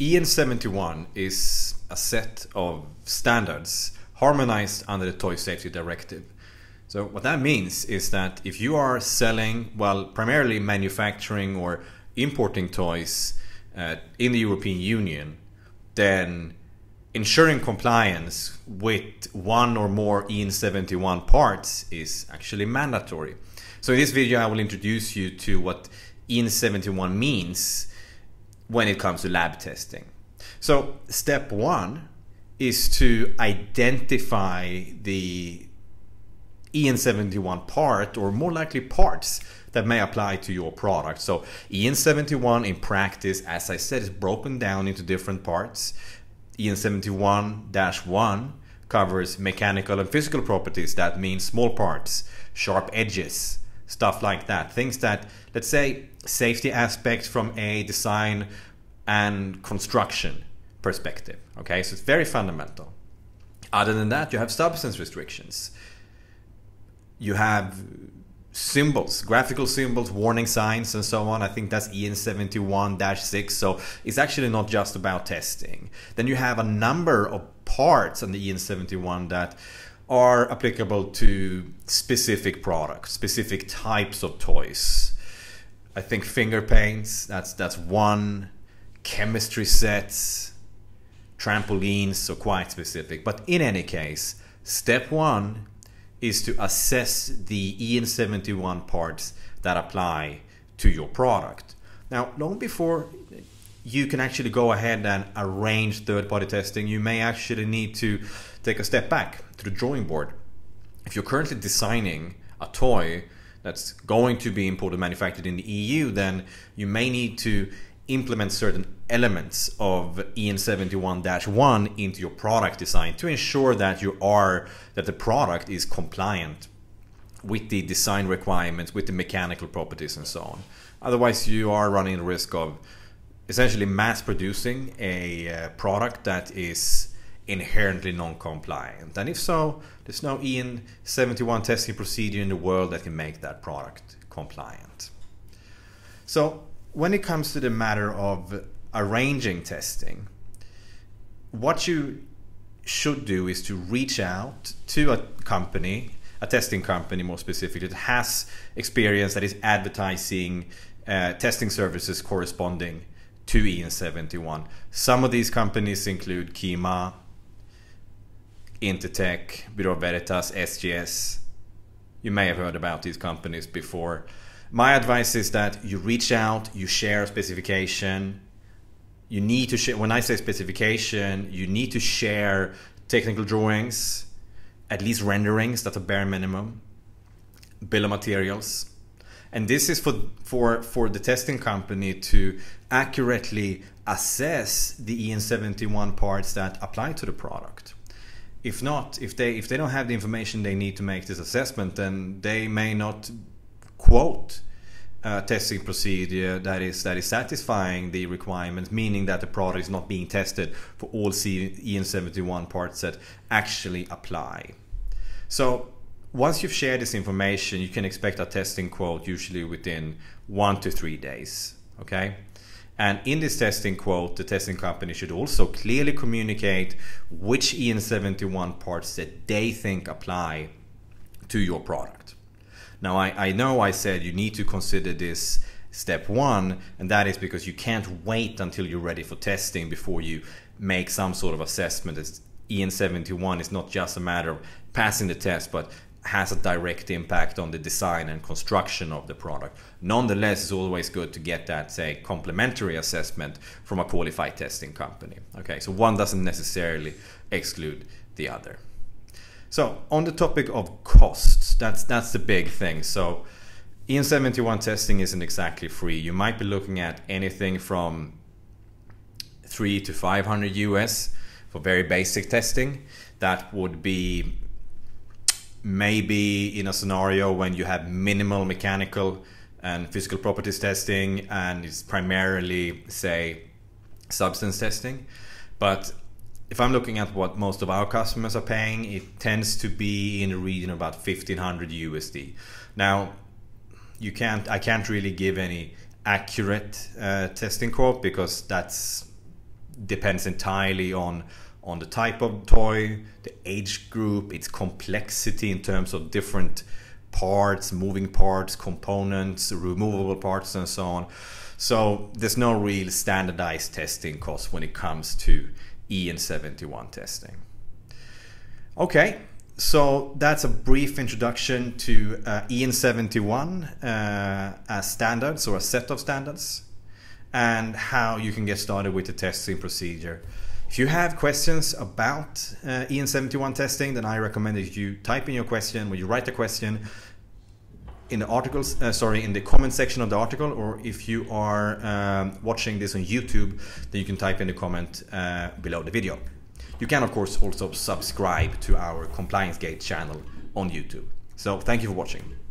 EN71 is a set of standards harmonized under the Toy Safety Directive. So what that means is that if you are selling, well, primarily manufacturing or importing toys uh, in the European Union, then ensuring compliance with one or more EN71 parts is actually mandatory. So in this video I will introduce you to what EN71 means when it comes to lab testing. So step one is to identify the EN71 part or more likely parts that may apply to your product. So EN71 in practice, as I said, is broken down into different parts. EN71-1 covers mechanical and physical properties. That means small parts, sharp edges, stuff like that. Things that, let's say, safety aspects from a design and construction perspective. Okay, so it's very fundamental. Other than that, you have substance restrictions. You have symbols, graphical symbols, warning signs, and so on. I think that's EN71 6. So it's actually not just about testing. Then you have a number of parts on the EN71 that are applicable to specific products, specific types of toys. I think finger paints, that's that's one, chemistry sets, trampolines, so quite specific. But in any case, step one is to assess the EN71 parts that apply to your product. Now, long before you can actually go ahead and arrange third-party testing, you may actually need to take a step back to the drawing board. If you're currently designing a toy that's going to be imported and manufactured in the EU, then you may need to implement certain elements of EN71-1 into your product design to ensure that you are that the product is compliant with the design requirements, with the mechanical properties and so on. Otherwise, you are running the risk of essentially mass producing a uh, product that is inherently non-compliant. And if so, there's no EN71 testing procedure in the world that can make that product compliant. So when it comes to the matter of arranging testing, what you should do is to reach out to a company, a testing company more specifically, that has experience that is advertising uh, testing services corresponding to EN71. Some of these companies include QIMA, Intertek, Bureau Veritas, SGS. You may have heard about these companies before. My advice is that you reach out, you share a specification. You need to share, when I say specification, you need to share technical drawings, at least renderings, that's a bare minimum, bill of materials. And this is for, for, for the testing company to accurately assess the EN71 parts that apply to the product. If not, if they, if they don't have the information they need to make this assessment, then they may not quote uh, testing procedure that is that is satisfying the requirements, meaning that the product is not being tested for all EN71 parts that actually apply. So once you've shared this information, you can expect a testing quote usually within one to three days. Okay. And in this testing quote, the testing company should also clearly communicate which EN71 parts that they think apply to your product. Now, I, I know I said you need to consider this step one, and that is because you can't wait until you're ready for testing before you make some sort of assessment. As EN71 is not just a matter of passing the test, but has a direct impact on the design and construction of the product. Nonetheless, it's always good to get that, say, complementary assessment from a qualified testing company. Okay, so one doesn't necessarily exclude the other. So on the topic of costs, that's that's the big thing. So EN71 testing isn't exactly free. You might be looking at anything from three to 500 US for very basic testing. That would be maybe in a scenario when you have minimal mechanical and physical properties testing and it's primarily say substance testing. But if I'm looking at what most of our customers are paying, it tends to be in the region of about 1500 USD. Now, you can't, I can't really give any accurate uh, testing quote because that's depends entirely on on the type of toy, the age group, its complexity in terms of different parts, moving parts, components, removable parts, and so on. So there's no real standardized testing cost when it comes to EN71 testing. Okay, so that's a brief introduction to uh, EN71 uh, as standards or a set of standards and how you can get started with the testing procedure. If you have questions about uh, EN71 testing, then I recommend that you type in your question, when you write the question in the articles, uh, sorry, in the comment section of the article, or if you are um, watching this on YouTube, then you can type in the comment uh, below the video. You can, of course, also subscribe to our Compliance Gate channel on YouTube. So thank you for watching.